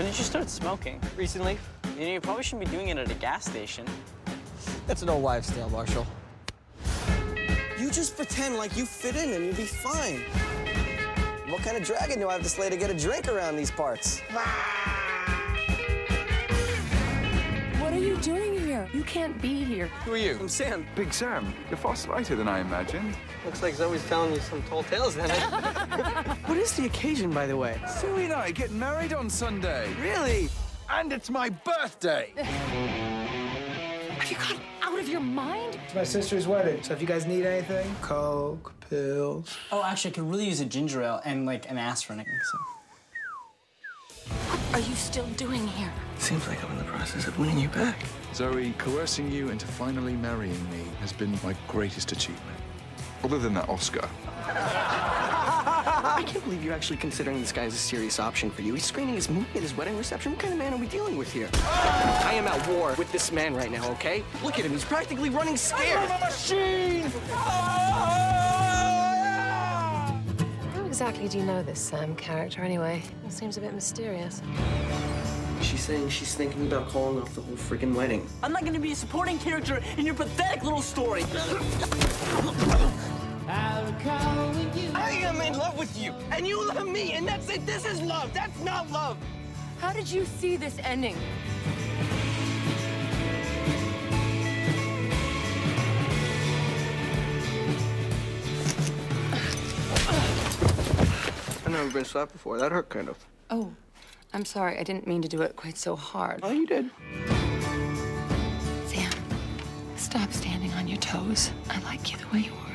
When did you start smoking? Recently? You know, you probably shouldn't be doing it at a gas station. That's an old wives' tale, Marshall. You just pretend like you fit in and you'll be fine. What kind of dragon do I have to slay to get a drink around these parts? Can't be here. Who are you? I'm Sam. Big Sam. You're far slighter than I imagined. Looks like Zoe's telling you some tall tales then. what is the occasion, by the way? Zoe and I get married on Sunday. Really? And it's my birthday. Have you got out of your mind? It's my sister's wedding, so if you guys need anything, coke, pills. Oh, actually, I could really use a ginger ale and like an aspirin. So. What are you still doing here? Seems like I'm in the process of winning you back. Zoe, coercing you into finally marrying me has been my greatest achievement. Other than that Oscar. I can't believe you're actually considering this guy as a serious option for you. He's screening his movie at his wedding reception. What kind of man are we dealing with here? I am at war with this man right now, okay? Look at him. He's practically running scared. I'm a machine! How exactly do you know this Sam character anyway? It seems a bit mysterious. She's saying she's thinking about calling off the whole freaking wedding. I'm not gonna be a supporting character in your pathetic little story. How come you I am in love with you, and you love me, and that's it. This is love. That's not love. How did you see this ending? I've never been slapped before. That hurt kind of. Oh, I'm sorry. I didn't mean to do it quite so hard. Oh, you did. Sam, stop standing on your toes. I like you the way you are.